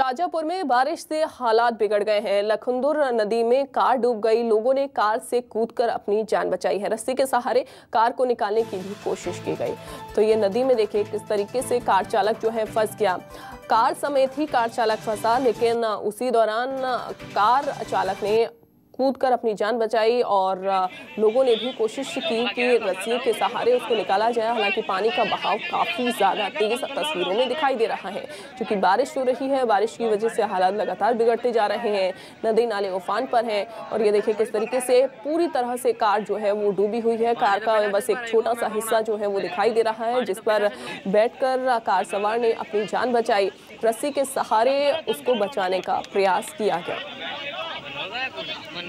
शाजापुर में बारिश से हालात बिगड़ गए हैं। लखनदुर नदी में कार डूब गई। लोगों ने कार से कूदकर अपनी जान बचाई है। रस्सी के सहारे कार को निकालने की भी कोशिश की गई। तो ये नदी में देखिए किस तरीके से कार चालक जो है फंस गया। कार समेत ही कार चालक फंसा, लेकिन उसी दौरान कार चालक ने कूदकर अपनी जान बचाई और लोगों ने भी कोशिश की कि रस्सी के सहारे उसको निकाला जाए। हालाँकि पानी का बहाव काफ़ी ज़्यादा तेज़ तस्वीरों में दिखाई दे रहा है, क्योंकि बारिश हो रही है। बारिश की वजह से हालात लगातार बिगड़ते जा रहे हैं, नदी नाले उफान पर हैं और ये देखिए किस तरीके से पूरी तरह से कार जो है वो डूबी हुई है। कार का बस एक छोटा सा हिस्सा जो है वो दिखाई दे रहा है, जिस पर बैठकर कार सवार ने अपनी जान बचाई। रस्सी के सहारे उसको बचाने का प्रयास किया गया। Mun mun